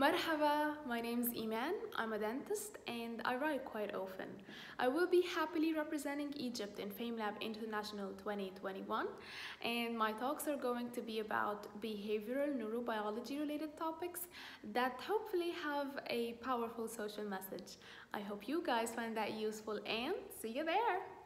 Marhaba, my name is Eman. I'm a dentist and I write quite often. I will be happily representing Egypt in FameLab International 2021 and my talks are going to be about behavioral neurobiology related topics that hopefully have a powerful social message. I hope you guys find that useful and see you there!